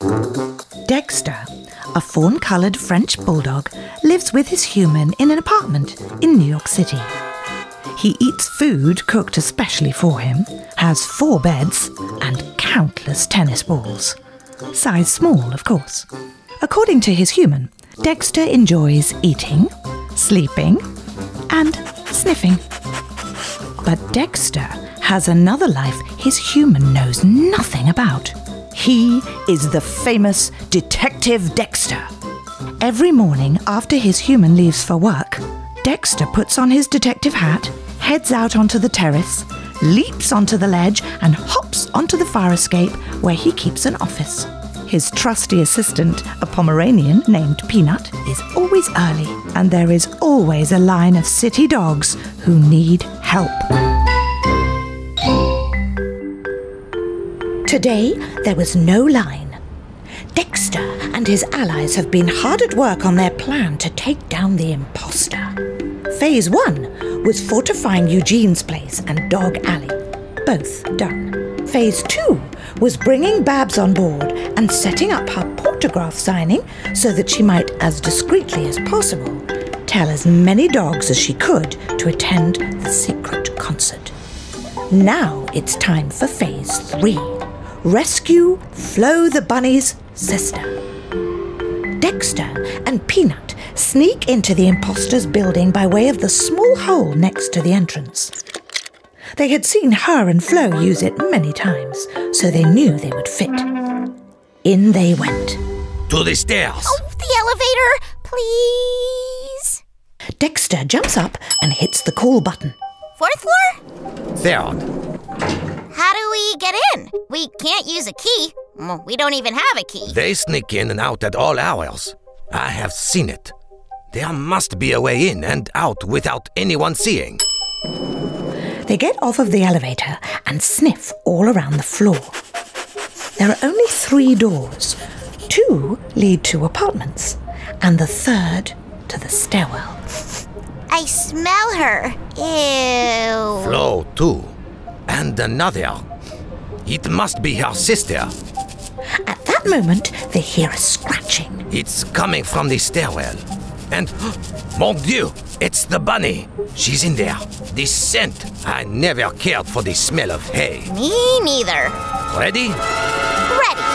Dexter, a fawn coloured French bulldog, lives with his human in an apartment in New York City. He eats food cooked especially for him, has four beds, and countless tennis balls. Size small, of course. According to his human, Dexter enjoys eating, sleeping, and sniffing. But Dexter has another life his human knows nothing about. He is the famous Detective Dexter. Every morning after his human leaves for work, Dexter puts on his detective hat, heads out onto the terrace, leaps onto the ledge, and hops onto the fire escape where he keeps an office. His trusty assistant, a Pomeranian named Peanut, is always early, and there is always a line of city dogs who need help. Today, there was no line. Dexter and his allies have been hard at work on their plan to take down the imposter. Phase one was fortifying Eugene's place and Dog Alley, both done. Phase two was bringing Babs on board and setting up her pawtograph signing so that she might, as discreetly as possible, tell as many dogs as she could to attend the secret concert. Now it's time for phase three rescue Flo the Bunny's sister. Dexter and Peanut sneak into the imposter's building by way of the small hole next to the entrance. They had seen her and Flo use it many times, so they knew they would fit. In they went. To the stairs. Oh, the elevator, please. Dexter jumps up and hits the call button. Fourth floor? Third. How do we get in? We can't use a key. We don't even have a key. They sneak in and out at all hours. I have seen it. There must be a way in and out without anyone seeing. They get off of the elevator and sniff all around the floor. There are only three doors. Two lead to apartments, and the third to the stairwell. I smell her. Ew. Flo, too. And another. It must be her sister. At that moment, they hear a scratching. It's coming from the stairwell. And, mon Dieu, it's the bunny. She's in there. The scent. I never cared for the smell of hay. Me neither. Ready? Ready.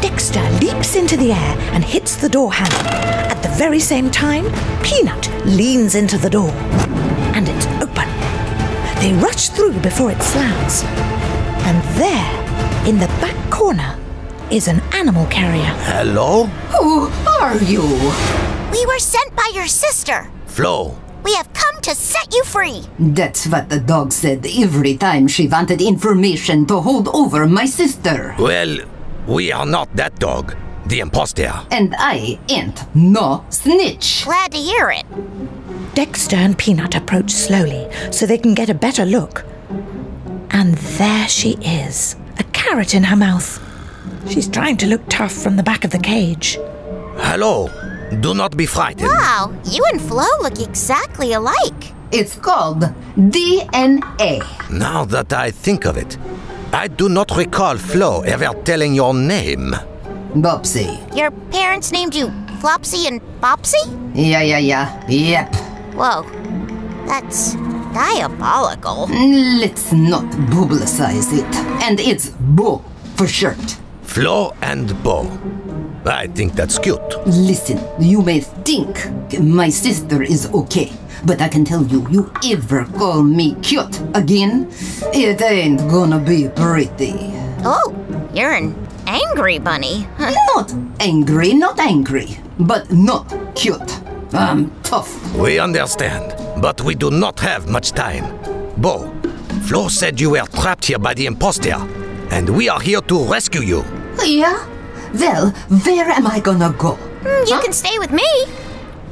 Dexter leaps into the air and hits the door handle. At the very same time, Peanut leans into the door. And it's open. They rush through before it slams. And there, in the back corner, is an animal carrier. Hello? Who are you? We were sent by your sister. Flo. We have come to set you free. That's what the dog said every time she wanted information to hold over my sister. Well, we are not that dog. The imposter. And I ain't no snitch. Glad to hear it. Dexter and Peanut approach slowly so they can get a better look. And there she is, a carrot in her mouth. She's trying to look tough from the back of the cage. Hello. Do not be frightened. Wow, you and Flo look exactly alike. It's called DNA. Now that I think of it, I do not recall Flo ever telling your name. Bopsy. Your parents named you Flopsy and Bopsy? Yeah, yeah, yeah. Yep. Whoa, that's diabolical. Let's not publicize it. And it's Bo for short. Flo and Bo. I think that's cute. Listen, you may think my sister is okay, but I can tell you, you ever call me cute again, it ain't gonna be pretty. Oh, you're an angry bunny. Not angry, not angry, but not cute. I'm tough. We understand, but we do not have much time. Bo, Flo said you were trapped here by the imposter, and we are here to rescue you. Yeah? Well, where am I gonna go? Hmm, You can stay with me.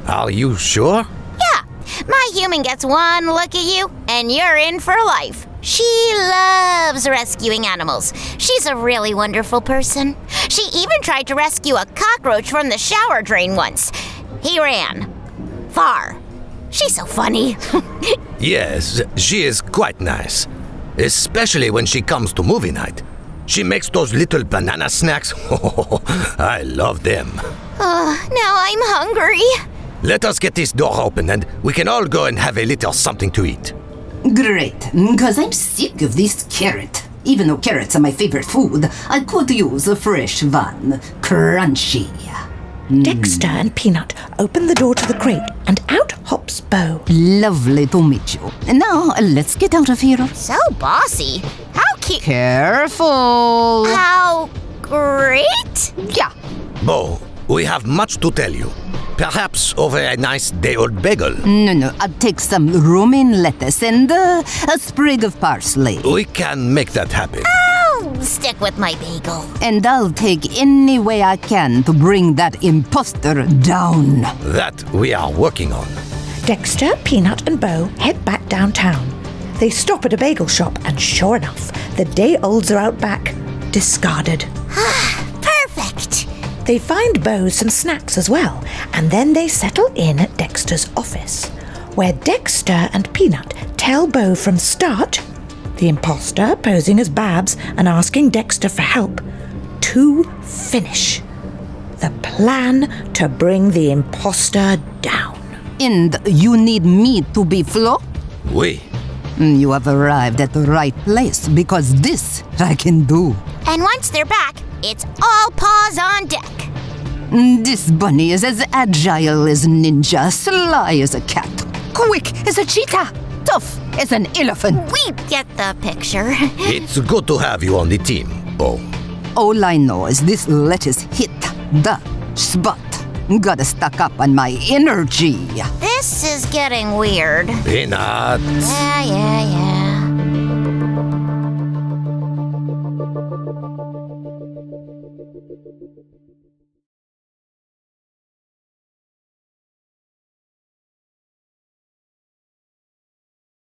Are you sure? Yeah, my human gets one look at you, and you're in for life. She loves rescuing animals. She's a really wonderful person. She even tried to rescue a cockroach from the shower drain once. He ran. Far. She's so funny. Yes, she is quite nice. Especially when she comes to movie night. She makes those little banana snacks. I love them. Uh, now I'm hungry. Let us get this door open and we can all go and have a little something to eat. Great, because I'm sick of this carrot. Even though carrots are my favorite food, I could use a fresh one. Crunchy. Dexter and Peanut open the door to the crate, and out hops Bo. Lovely to meet you. Now, let's get out of here. So bossy. How cute. Careful. How great. Yeah. Bo, we have much to tell you. Perhaps over a nice day old bagel. No, no, I'll take some romaine lettuce and uh, a sprig of parsley. We can make that happen. I'll stick with my bagel. And I'll take any way I can to bring that imposter down. That we are working on. Dexter, Peanut, and Bo head back downtown. They stop at a bagel shop, and sure enough, the day olds are out back, discarded. Ah, perfect. They find Bo some snacks as well, and then they settle in at Dexter's office, where Dexter and Peanut tell Bo from start, the imposter posing as Babs and asking Dexter for help, to finish. The plan to bring the imposter down. And you need me to be Flo? We. Mm, you have arrived at the right place because this I can do. And once they're back, it's all paws on deck. Mm, this bunny is as agile as ninja, sly as a cat, quick as a cheetah, tough as an elephant. We get the picture. It's good to have you on the team, Bo. All I know is this lettuce hit the spot. Gotta stock up on my energy. this is getting weird. Peanut. Yeah, yeah, yeah.